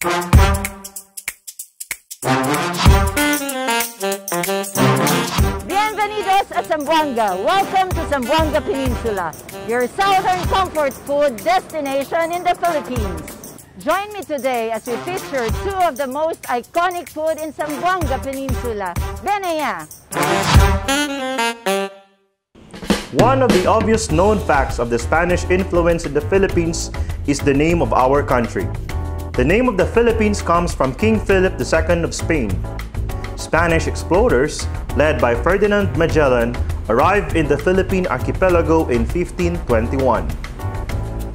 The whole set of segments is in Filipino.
Bienvenidos a Zamboanga. Welcome to Zamboanga Peninsula, your southern comfort food destination in the Philippines. Join me today as we feature two of the most iconic food in Zamboanga Peninsula, Benaya. One of the obvious known facts of the Spanish influence in the Philippines is the name of our country. The name of the Philippines comes from King Philip II of Spain. Spanish explorers, led by Ferdinand Magellan, arrived in the Philippine archipelago in 1521.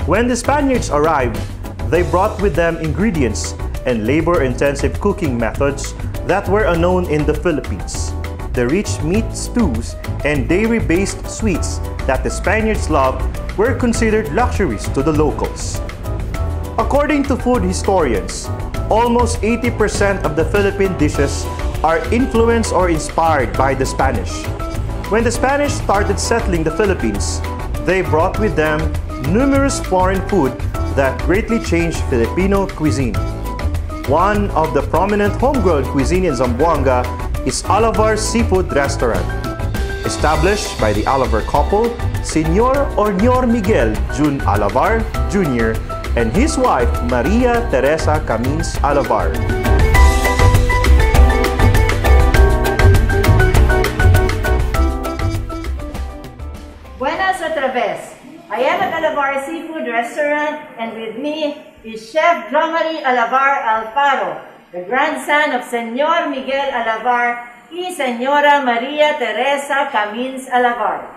When the Spaniards arrived, they brought with them ingredients and labor-intensive cooking methods that were unknown in the Philippines. The rich meat stews and dairy-based sweets that the Spaniards loved were considered luxuries to the locals. According to food historians, almost 80% of the Philippine dishes are influenced or inspired by the Spanish. When the Spanish started settling the Philippines, they brought with them numerous foreign food that greatly changed Filipino cuisine. One of the prominent homegrown cuisine in Zamboanga is Alavar Seafood Restaurant. Established by the Alavar couple, Senor Ornior Miguel Jun Alavar Jr. and his wife Maria Teresa Camins Alavar. Buenas otra vez. I am at Alavar Seafood Restaurant and with me is Chef Jomari Alavar Alfaro, the grandson of Senor Miguel Alavar y Senora Maria Teresa Camins Alavar.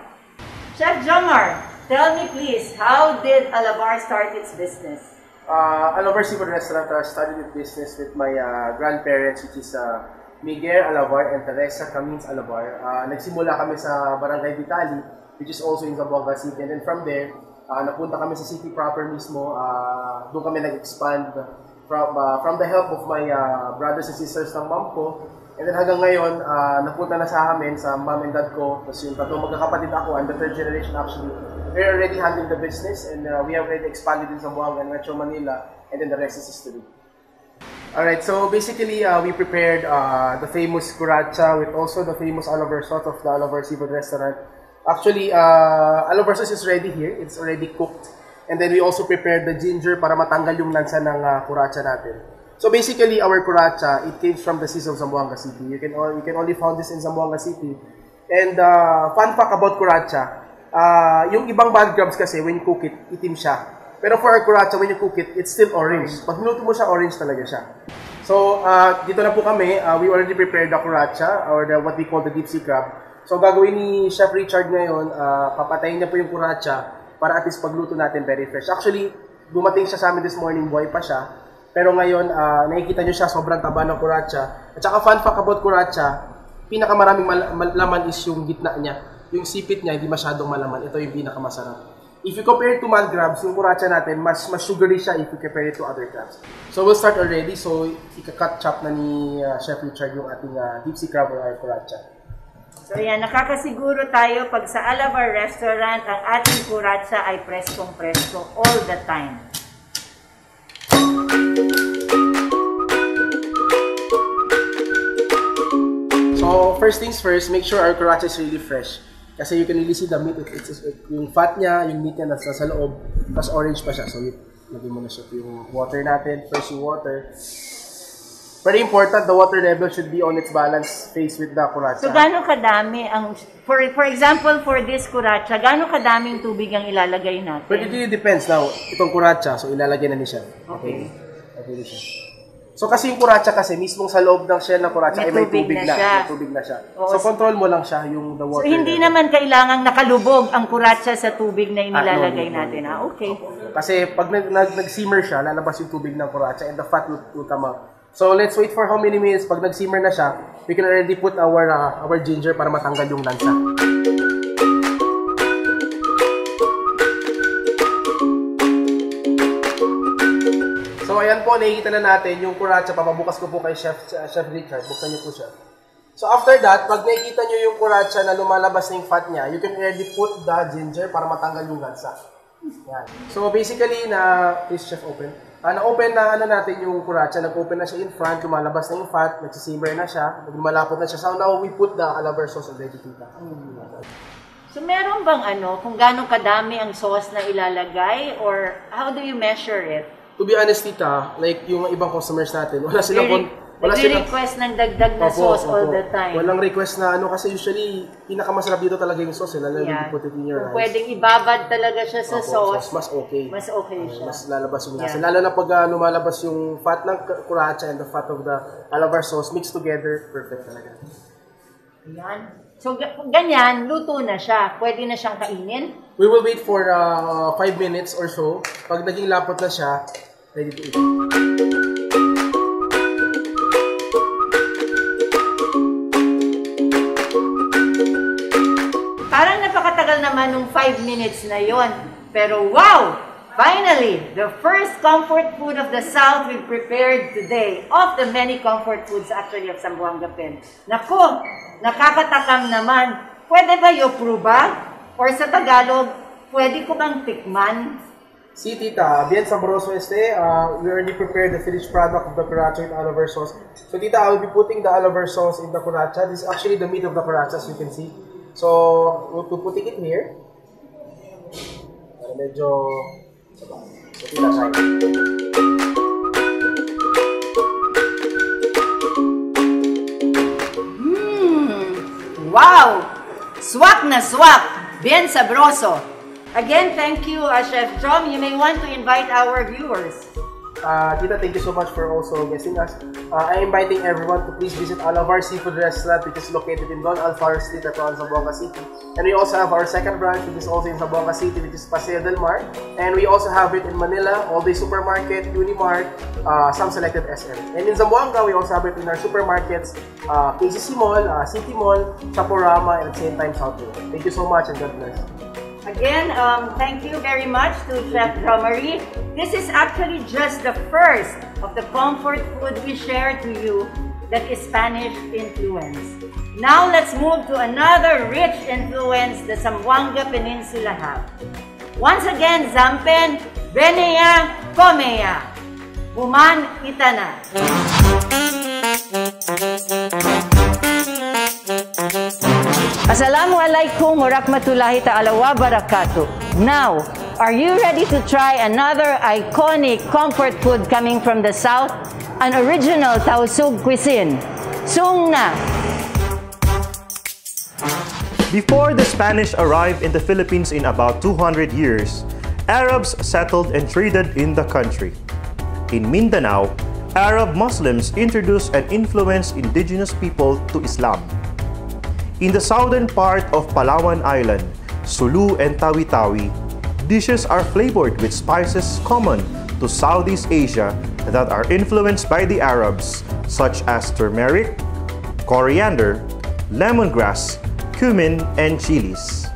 Chef Jomar, tell me please, how did Alavar start its business? Uh, Alavar Seafood Restaurant uh, started with business with my uh, grandparents which is uh, Miguel Alavar and Teresa Camins Alavar. Uh, nagsimula kami sa Barangay Vitali which is also in Zamboanga City and then from there, uh, napunta kami sa city proper mismo. Uh, doon kami nag-expand from, uh, from the help of my uh, brothers and sisters ng mom ko. And then hanggang ngayon, uh, napunta na sa amin, sa mom and dad ko. Tapos yung tatlong magkakapatid ako, I'm the third generation actually. We're already handling the business and uh, we have already expanded in Zamboanga and Metro Manila. And then the rest is history. Alright, so basically uh, we prepared uh, the famous Curacha with also the famous Oliver sort of the Oliver Seafood Restaurant. Actually, uh, sauce is ready here. It's already cooked. And then we also prepared the ginger para matanggal yung lansa ng uh, Curacha natin. So basically, our Curacha, it came from the seas of Zamboanga City. You can, you can only find this in Zamboanga City. And uh, fun fact about Curacha, uh, yung ibang bad crabs kasi, when you cook it, itim siya. Pero for our Curacha, when you cook it, it's still orange. Pag niluto mo siya, orange talaga siya. So, uh, dito na po kami. Uh, we already prepared the Curacha, or the, what we call the deep sea crab. So, gagawin ni Chef Richard ngayon, uh, papatayin niya po yung Curacha para at least pagluto natin very fresh. Actually, dumating siya sa amin this morning, buhay pa siya. Pero ngayon, uh, nakikita niyo siya, sobrang taba ng Curacha. At saka fun fact about Curacha, pinakamaraming mal- mal- laman is yung gitna niya. Yung sipit niya, hindi masyadong malaman. Ito yung pinakamasarap. If you compare it to mud crabs, yung Curacha natin, mas, mas sugary siya if you compare it to other crabs. So we'll start already. So ika-cut chop na ni uh, Chef Richard yung ating uh, deep sea crab or our Curacha. So yan, nakakasiguro tayo pag sa Alabar Restaurant, ang ating kuratsa ay preskong-presko all the time. So, first things first, make sure our kuracha is really fresh. Kasi you can really see the meat, it, it's, it, yung fat niya, yung meat niya nasa sa loob, tapos orange pa siya. So, lagyan mo na siya yung water natin, fresh yung water. Very important, the water level should be on its balance phase with the kuracha. So gaano kadami ang for for example for this kuratsa, gaano kadaming tubig ang ilalagay natin? But it really depends. Now, itong kuracha, so ilalagay na ni siya. Okay. Okay siya. So kasi yung kuracha kasi, mismong sa loob ng shell ng kuracha May ay may tubig na na. siya. May tubig na siya. Oo. So control mo lang siya, yung the So water hindi level. naman kailangang nakalubog ang kuratsa sa tubig na inilalagay Ah, no, no, no, natin. no. Ah, okay. Kasi pag nag, nag, nag-simmer siya, lalabas yung tubig ng kuracha and the fat will, will come out. So let's wait for how many minutes. Pag nag-simmer na siya, we can already put our uh, our ginger para matanggal yung lansa. Ayan po, nakikita na natin yung kuracha. Papabukas ko po kay Chef, uh, Chef Richard. Buksan niyo po siya. So after that, pag nakikita niyo yung kuracha na lumalabas na yung fat niya, you can already put the ginger para matanggal yung lansa. Yan. So basically, na, please chef open. Ah, na-open na ano natin yung kuratsa, nag-open na siya in front, lumalabas na yung fat, nagsisimmer na siya, malapot na siya. So now we put the alabar sauce already, tita. So meron bang ano, kung gano'ng kadami ang sauce na ilalagay or how do you measure it? To be honest, tita, like yung ibang customers natin, wala silang... kon- wala silang request ng dagdag na Opo, sauce all opo. the time. Walang request na ano, kasi usually, pinakamasarap dito talaga yung sauce, eh, lalo Yeah. you put it in your rice. pwedeng ibabad talaga siya sa Opo, sauce, mas okay. mas okay siya. Mas lalabas yung lasa. Yeah. Lalo na pag ah, lumalabas yung fat ng kuratsa and the fat of the alabar sauce mixed together, perfect talaga. Ayan. So, ganyan, luto na siya. Pwede na siyang kainin. We will wait for 5 minutes or so. Pag naging lapot na siya, ready to eat. Parang napakatagal naman nung 5 minutes na yon. Pero wow! Finally, the first comfort food of the South we prepared today. Of the many comfort foods actually of Zamboanga Pen. Naku! Nakakatakam naman. Pwede ba yung pruba? Or sa Tagalog, pwede ko bang tikman? Si Tita, bien sabroso este. Uh, we already prepared the finished product of the curatcha with alabar sauce. So Tita, I will be putting the alabar sauce in the curatcha. This is actually the meat of the curatcha, as you can see. So, we'll be putting it here. Para medyo... So, Tita, try. Wow! Swak na swak! Bien sabroso! Again, thank you, uh, Chef Jom. You may want to invite our viewers. Uh, Tita, thank you so much for also guessing us. Uh, I'm inviting everyone to please visit Alabar Seafood Restaurant, which is located in Don Alfaro Street, around Zamboanga City. And we also have our second branch, which is also in Zamboanga City, which is Paseo del Mar. And we also have it in Manila, All Day Supermarket, Unimart, uh, some selected SM. And in Zamboanga, we also have it in our supermarkets, uh, KCC Mall, uh, City Mall, Chaporama, and at the same time, Southway. Thank you so much and God bless. Again, um, thank you very much to Chef Drummery. This is actually just the first of the comfort food we share to you that is Spanish influence. Now let's move to another rich influence the Zamboanga Peninsula have. Once again, Zampen, Benea, Comea. Buman Itana. Assalamualaikum warahmatullahi ta'ala wa barakatuh. Now, are you ready to try another iconic comfort food coming from the south? An original Tausug cuisine. Sung na! Before the Spanish arrived in the Philippines in about 200 years, Arabs settled and traded in the country. In Mindanao, Arab Muslims introduced and influenced indigenous people to Islam. In the southern part of Palawan Island, Sulu and Tawi-Tawi, dishes are flavored with spices common to Southeast Asia that are influenced by the Arabs, such as turmeric, coriander, lemongrass, cumin, and chilies.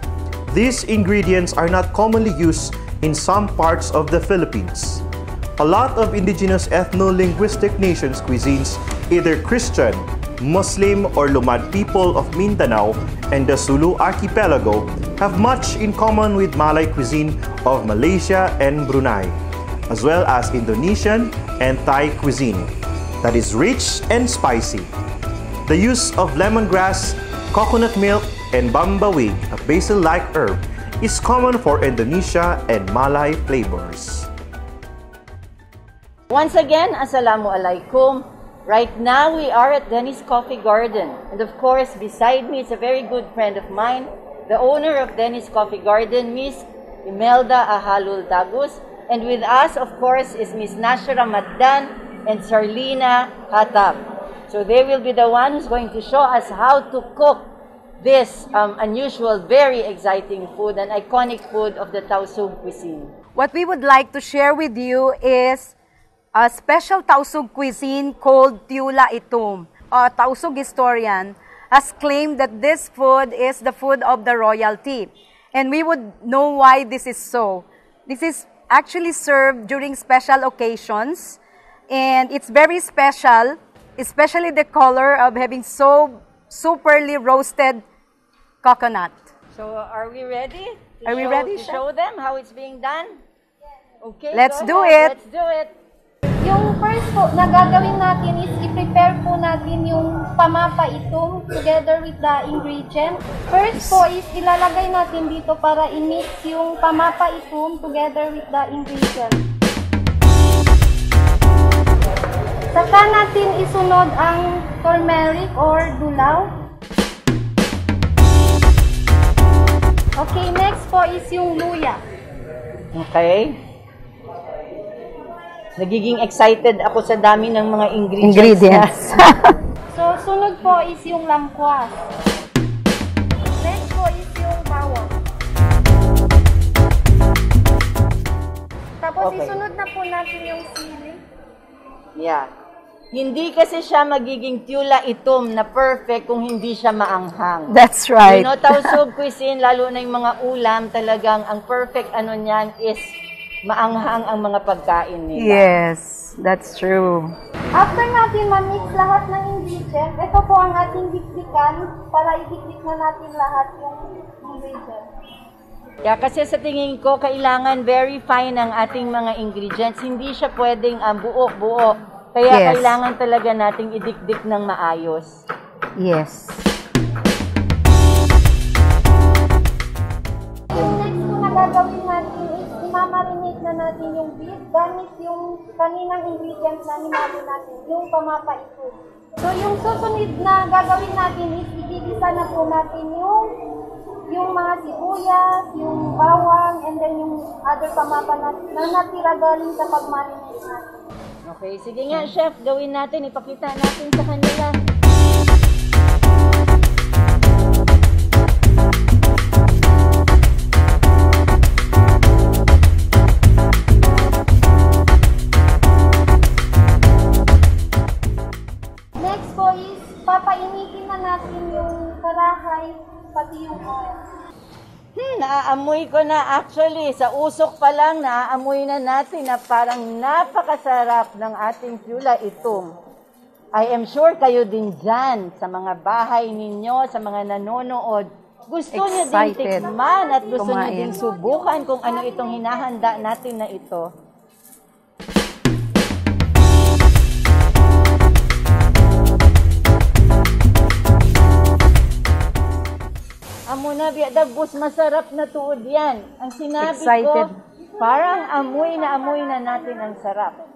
These ingredients are not commonly used in some parts of the Philippines. A lot of indigenous ethno-linguistic nations cuisines, either Christian, Muslim, or Lumad people of Mindanao and the Sulu archipelago have much in common with Malay cuisine of Malaysia and Brunei, as well as Indonesian and Thai cuisine that is rich and spicy. The use of lemongrass, coconut milk, and bambawig, a basil-like herb, is common for Indonesia and Malay flavors. Once again, Assalamu alaikum. Right now, we are at Denny's Coffee Garden. And of course, beside me is a very good friend of mine, the owner of Denny's Coffee Garden, Miss Imelda Ahalul Dagus. And with us, of course, is Miss Nashra Maddan and Sarlina Hatab. So they will be the one who's going to show us how to cook this um, unusual, very exciting food, an iconic food of the Tausug cuisine. What we would like to share with you is a special Tausug cuisine called Tiula Itum. A Tausug historian has claimed that this food is the food of the royalty. And we would know why this is so. This is actually served during special occasions. And it's very special, especially the color of having so superly roasted coconut. So are we ready? Are we ready, to show them how it's being done? Okay. Let's do ahead. it. Let's do it. Yung first po na gagawin natin is i-prepare po natin yung pamapa itong together with the ingredient. First po is ilalagay natin dito para i-mix yung pamapa itum together with the ingredient. Saka natin isunod ang turmeric or dulaw. Okay, next po is yung luya. Okay? Nagiging excited ako sa dami ng mga ingredients. Ingredients. So, sunod po is yung lamkwas. Next po is yung bawang. Tapos Okay. isunod na po natin yung sili. yeah. Hindi kasi siya magiging tula itom na perfect kung hindi siya maanghang. That's You right. know, Tausug cuisine, lalo na yung mga ulam, talagang ang perfect ano niyan is maanghang ang mga pagkain nila. Yes, that's true. After natin ma-mix lahat ng ingredient, ito po ang ating dikdikan para idikdik na natin lahat yung ingredient. Yeah, kasi sa tingin ko, kailangan very fine ang ating mga ingredients. Hindi siya pwedeng um, buo-buo. Kaya Yes. kailangan talaga nating idikdik ng maayos. Yes. Yung next na gagawin natin is imamarinate na natin yung beef gamit yung kaninang ingredients na hinalo natin, yung pamapa ito. So yung susunod na gagawin natin is igigisa na po natin yung yung mga sibuyas, yung bawang, and then yung other pamapa na, na natira galing sa pagmarinate natin. Okay, sige nga, chef, gawin natin. Ipakita natin sa kanila. Ko na actually. Sa usok pa lang, naaamoy na natin na parang napakasarap ng ating tula itong. I am sure kayo din dyan, sa mga bahay ninyo, sa mga nanonood, gusto niyo din tikman at gusto niyo din subukan kung ano itong hinahanda natin na ito. Amo na bus masarap na tuod yan. Ang sinabi Excited. ko, parang amoy na amoy na natin ang sarap. Saka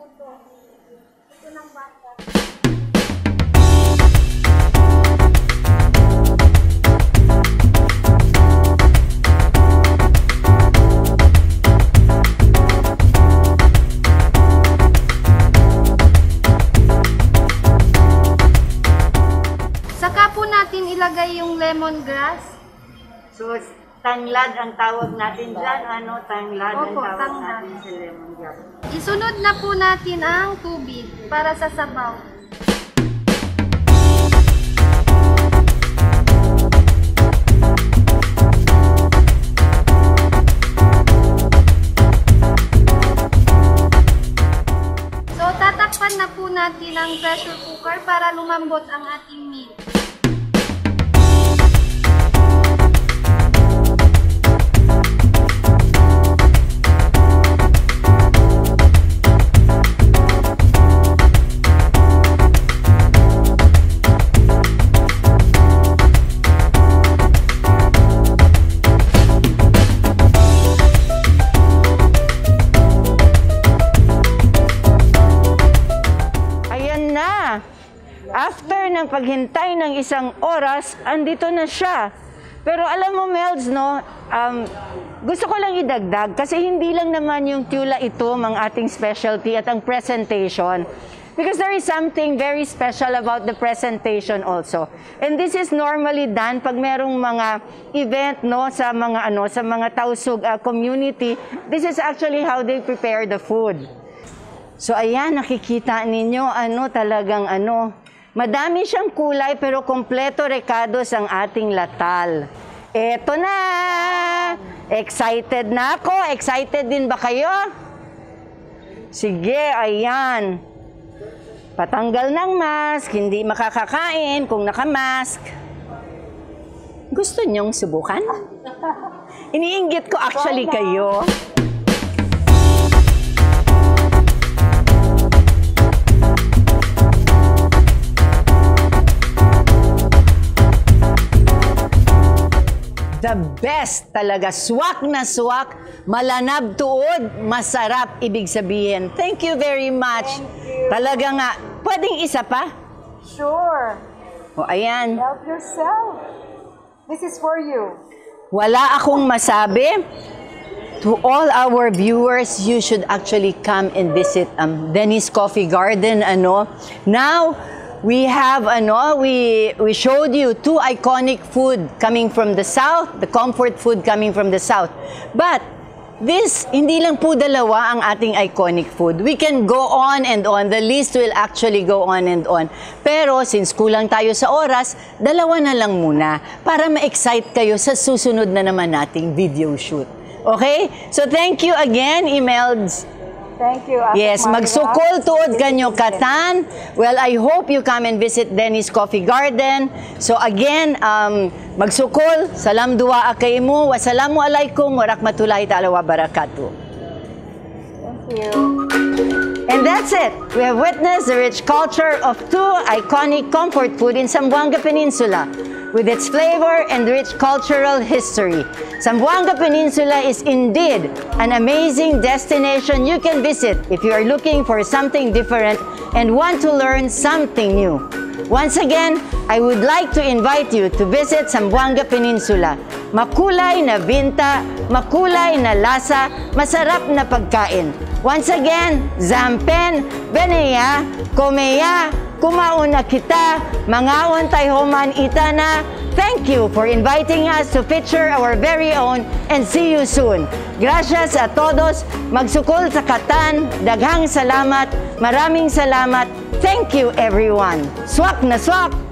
tanglad ang tawag natin dyan. Ano, tanglad ang Opo, tawag tanglad. natin sa lemongrass. Isunod na po natin ang tubig para sa sabaw. So, tatakpan na po natin ang pressure cooker para lumambot ang ating meat. Ng paghintay ng isang oras, andito na siya. Pero alam mo, Melds, no, um, gusto ko lang idagdag kasi hindi lang naman yung tula ito ang ating specialty at ang presentation. Because there is something very special about the presentation also. And this is normally done pag merong mga event no sa mga ano sa mga Tausug uh, community. This is actually how they prepare the food. So ayan, nakikita ninyo, ano talagang ano, madami siyang kulay pero kompleto recados ang ating latal. Eto na! Excited na ako. Excited din ba kayo? Sige, ayan. Patanggal ng mask, hindi makakakain kung nakamask. Gusto niyong subukan? Iniinggit ko actually kayo. The best talaga. Swak na swak, malanab tuod, masarap ibig sabihin. Thank you very much. Talaga nga. Pwedeng isa pa? Sure. O ayan. Help yourself. This is for you. Wala akong masabi. To all our viewers, you should actually come and visit um, Dennis Coffee Garden. Ano. Now, we have, ano, we, we showed you two iconic food coming from the south, the comfort food coming from the south. But, this, hindi lang po dalawa ang ating iconic food. We can go on and on. The list will actually go on and on. Pero, since kulang tayo sa oras, dalawa na lang muna para ma-excite kayo sa susunod na naman nating video shoot. Okay? So, thank you again, Imelds. Thank you. Ate Yes, magsukol tuod kanyo katan. Well, I hope you come and visit Dennis Coffee Garden. So again, um, magsukol, salam dua kay mo, wassalamu alaikum wa rahmatullahi ta'ala wa barakatuh. Thank you. And that's it. We have witnessed the rich culture of two iconic comfort food in Zamboanga Peninsula with its flavor and rich cultural history. Zamboanga Peninsula is indeed an amazing destination you can visit if you are looking for something different and want to learn something new. Once again, I would like to invite you to visit Zamboanga Peninsula. Makulay na binta, makulay na lasa, masarap na pagkain. Once again, Zampen, Beneya, Komeya, Kumauna kita, Mangaon Tayhoman Itana. Thank you for inviting us to feature our very own and see you soon. Gracias a todos. Magsukol sa katan. Daghang salamat. Maraming salamat. Thank you everyone. Swak na swak!